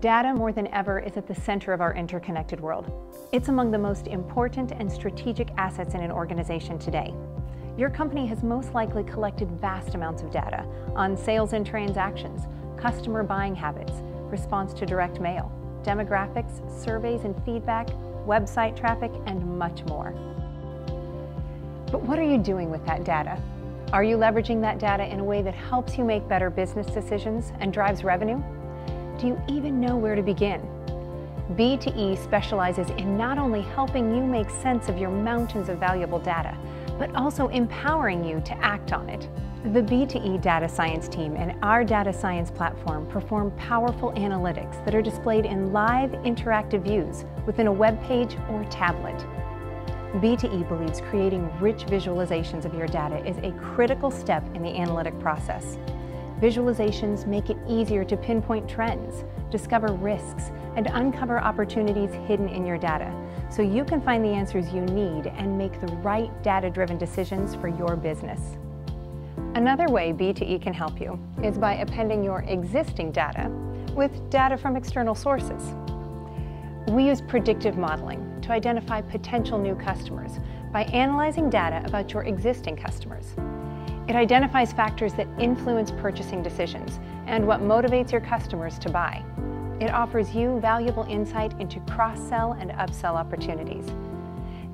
Data, more than ever, is at the center of our interconnected world. It's among the most important and strategic assets in an organization today. Your company has most likely collected vast amounts of data on sales and transactions, customer buying habits, response to direct mail, demographics, surveys and feedback, website traffic, and much more. But what are you doing with that data? Are you leveraging that data in a way that helps you make better business decisions and drives revenue? Do you even know where to begin? B2E specializes in not only helping you make sense of your mountains of valuable data, but also empowering you to act on it. The B2E data science team and our data science platform perform powerful analytics that are displayed in live interactive views within a web page or tablet. B2E believes creating rich visualizations of your data is a critical step in the analytic process. Visualizations make it easier to pinpoint trends, discover risks, and uncover opportunities hidden in your data so you can find the answers you need and make the right data-driven decisions for your business. Another way B2E can help you is by appending your existing data with data from external sources. We use predictive modeling to identify potential new customers by analyzing data about your existing customers. It identifies factors that influence purchasing decisions and what motivates your customers to buy. It offers you valuable insight into cross-sell and upsell opportunities.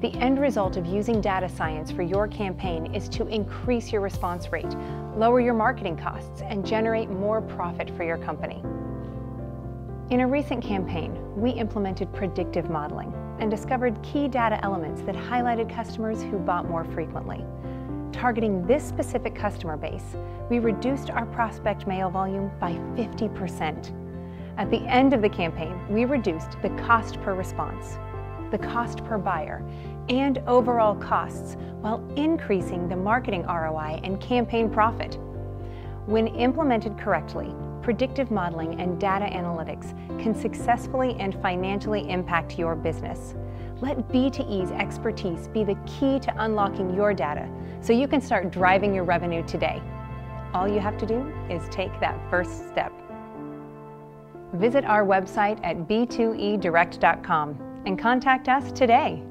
The end result of using data science for your campaign is to increase your response rate, lower your marketing costs, and generate more profit for your company. In a recent campaign, we implemented predictive modeling and discovered key data elements that highlighted customers who bought more frequently targeting this specific customer base, we reduced our prospect mail volume by 50%. At the end of the campaign, we reduced the cost per response, the cost per buyer, and overall costs while increasing the marketing ROI and campaign profit. When implemented correctly, predictive modeling and data analytics can successfully and financially impact your business. Let B2E's expertise be the key to unlocking your data so you can start driving your revenue today. All you have to do is take that first step. Visit our website at b2edirect.com and contact us today.